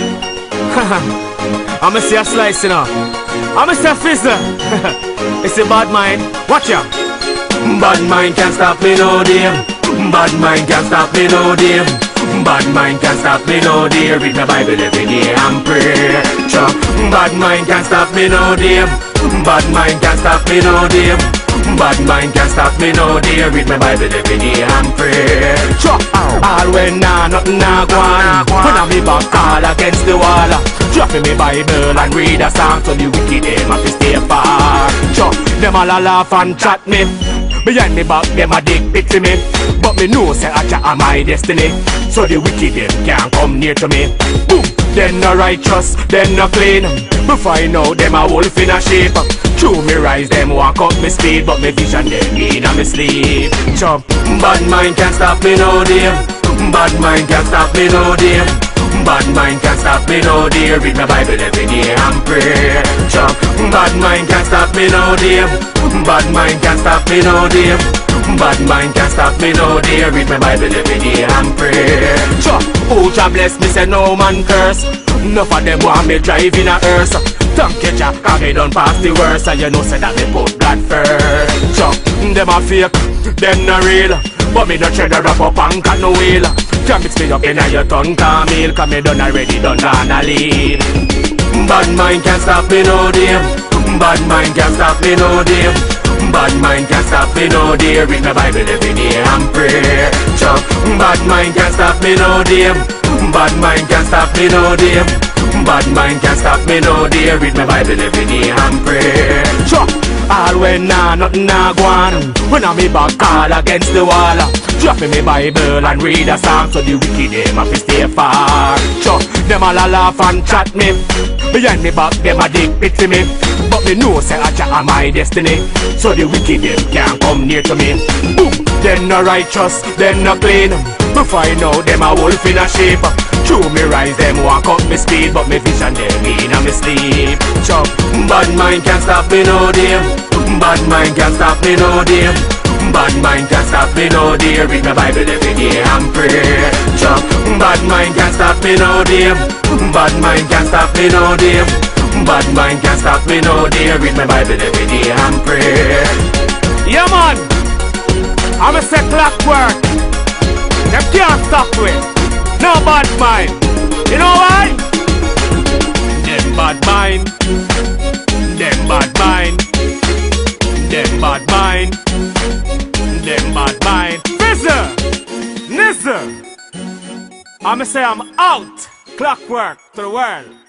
man! I'ma see a slice, you know. I'ma see a fizzler. it's a bad mind. Watch ya. Bad mind can't stop me no dear. Bad mind can't stop me no dear. Bad mind can't stop me no dear. Read my Bible every day and pray. Bad mind can't stop me no dear. Bad mind can't stop me no dear. Bad mind can't stop me no dear. Read my Bible every day and pray. Chop. All when nah nothing nah go on. When I me back all against the wall. Dropping me Bible and read a song so the wicked them have to stay far. Chop. Them all a laugh and chat me. Behind me back, them a dick pic to me But me know say I am my destiny So the wicked them can't come near to me Boom! Them no righteous, them no clean. Before I know them a wolf in a shape True me rise, them walk up me speed But me vision them in a me sleep. Chop, bad mind can't stop me no dear. Bad mind can't stop me no dear. Bad mind can't stop me no dear. Read my Bible every day and pray. Chop, bad mind can't stop me no dear. Bad mind can't stop me no dear Bad mind can't stop me no dear Read my Bible every day and pray. Chop, who Jah bless me? Say no man curse. Enough of them want me drive in a hearse. Thank you Jah, cause me done pass the worst. And you know say that me put God first. Chop, them a fake, them not real. But me no tread a wrap up and cut no wheel. Can't mix me up in a your tongue meal Cause me done already done on a lead Bad mind can't stop me no dear. Bad mind can't stop me no dear Bad mind can't stop me no dear Read my Bible every day and pray. Chop. Bad mind can't stop me no dear Bad mind can't stop me no dear Bad mind can't stop me no dear Read my Bible every day and pray. Chop. All when nah, nothing nah go on. When I me back all against the wall. Dropping me Bible and read a psalm So the wicked them have to stay far. Chop, them all a laugh and chat me. Behind me back, them a dick pity me But me know say I am my destiny? So the wicked them can't come near to me. Boom, them no righteous, them no clean. Before I know them a wolf in a shape True me rise, them walk up me speed But me vision them in a me sleep. Chop, bad mind can't stop me no dear Bad mind can't stop me no dear Bad mind can't stop me no dear Read my Bible every day and pray. Chop, bad mind can't stop me no dear Bad mind can't stop me no dear Bad mind can't stop me no dear. Read my Bible every day and pray. Yeah man. I'm a set clockwork. Them can't stop me. No bad mind. You know why? Them bad mind. Them bad mind. Them bad mind. Them bad mind. Fizzer Nizzer I'ma say I'm out. Clockwork to the world